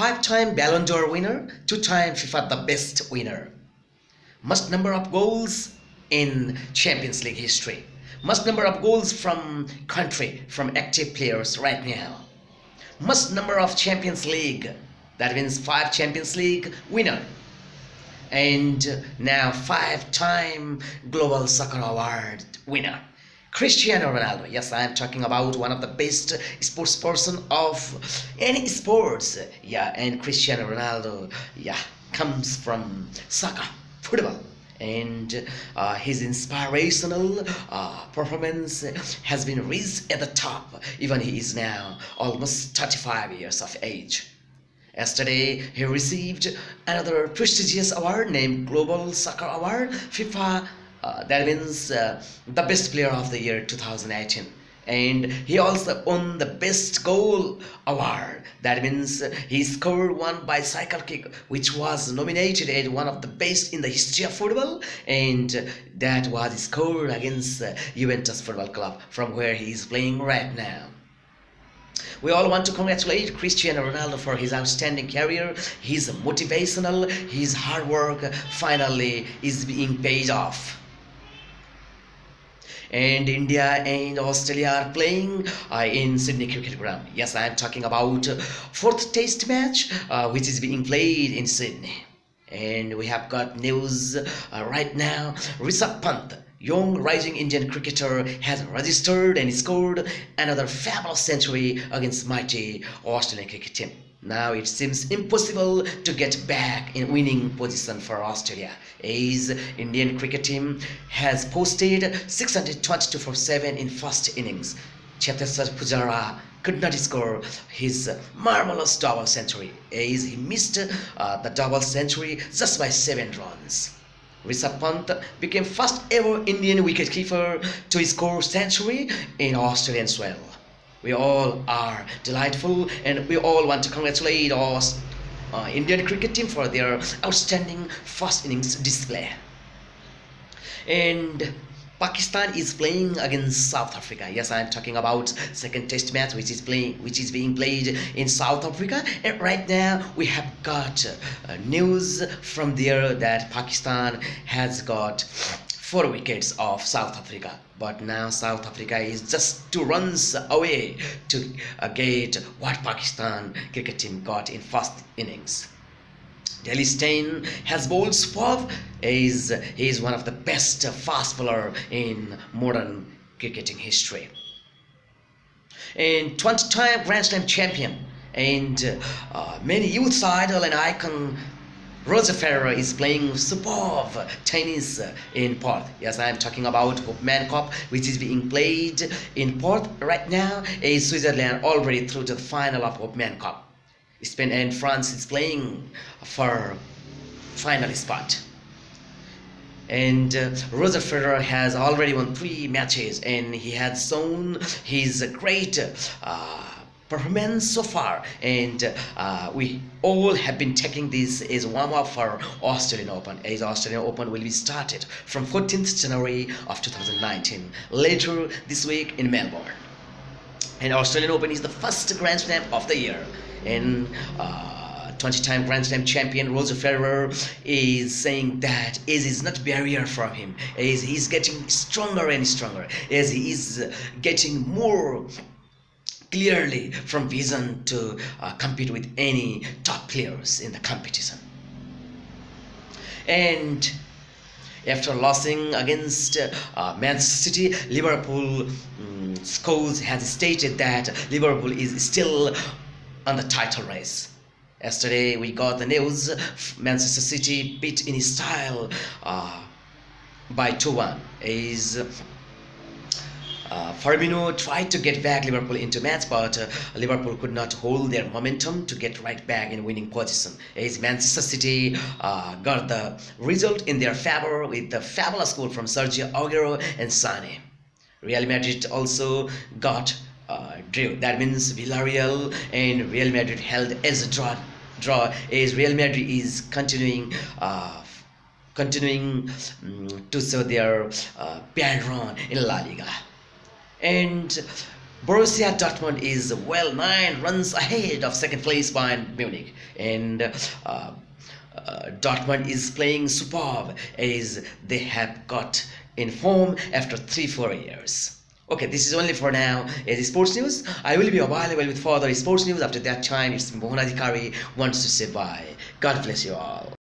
five-time Ballon d'Or winner, two-time FIFA the best winner. Most number of goals in Champions League history. Most number of goals from country, from active players right now. Most number of Champions League, that means five Champions League winner. And now five-time Global Soccer Award winner. Cristiano Ronaldo. Yes, I am talking about one of the best sports person of any sports. Yeah, and Cristiano Ronaldo, yeah, comes from soccer, football. And uh, his inspirational uh, performance has been raised at the top. Even he is now almost 35 years of age. Yesterday, he received another prestigious award named Global Soccer Award, FIFA uh, that means uh, the best player of the year 2018 and he also won the best goal award. That means he scored one bicycle kick which was nominated as one of the best in the history of football. And that was scored against uh, Juventus Football Club from where he is playing right now. We all want to congratulate Cristiano Ronaldo for his outstanding career, his motivational, his hard work finally is being paid off and India and Australia are playing uh, in Sydney Cricket Ground. Yes, I am talking about fourth Test match, uh, which is being played in Sydney. And we have got news uh, right now. Rishabh Pant, young rising Indian cricketer, has registered and scored another fabulous century against mighty Australian cricket team. Now it seems impossible to get back in winning position for Australia. As Indian cricket team has posted 622 for 7 in first innings. Cheteshwar Pujara could not score his marvelous double century as he missed uh, the double century just by 7 runs. Rishabh Pant became first ever Indian wicketkeeper to score century in Australian soil. We all are delightful and we all want to congratulate our uh, Indian cricket team for their outstanding first innings display. And Pakistan is playing against South Africa. Yes, I am talking about second test match which is playing which is being played in South Africa. And right now we have got uh, news from there that Pakistan has got four wickets of South Africa. But now South Africa is just two runs away to uh, get what Pakistan cricket team got in first innings. Dale Steyn has bowled superb. He's, he's one of the best fast bowler in modern cricketing history. And 20-time Grand Slam champion and uh, many youth idol and icon Roger Federer is playing superb tennis in Perth. Yes, I am talking about Man Cup, which is being played in Perth right now. Is Switzerland already through to the final of Man Cup. Spain and France is playing for final spot. And uh, Roger Federer has already won three matches, and he has shown his great. Uh, performance so far. And uh, we all have been taking this as warm-up for Australian Open. As Australian Open will be started from 14th January of 2019 later this week in Melbourne. And Australian Open is the first Grand Slam of the year. And uh, 20-time Grand Slam champion Roger Federer is saying that age is not barrier for him as he's getting stronger and stronger as he is getting more clearly from vision to uh, compete with any top players in the competition. And after losing against uh, Manchester City, Liverpool um, scores has stated that Liverpool is still on the title race. Yesterday we got the news Manchester City beat in style uh, by 2-1. Is uh, Firmino tried to get back Liverpool into match, but uh, Liverpool could not hold their momentum to get right back in winning position. As Manchester City uh, got the result in their favor with the fabulous goal from Sergio Aguero and Sane. Real Madrid also got uh, drew. That means Villarreal and Real Madrid held as a draw. Draw as Real Madrid is continuing uh, continuing um, to show their uh, bad run in La Liga and Borussia Dortmund is well nine runs ahead of second place Bayern Munich, and uh, uh, Dortmund is playing superb as they have got in form after three four years. Okay, this is only for now as sports news. I will be available with further sports news after that time. It's Mohan Adhikary wants to say bye. God bless you all.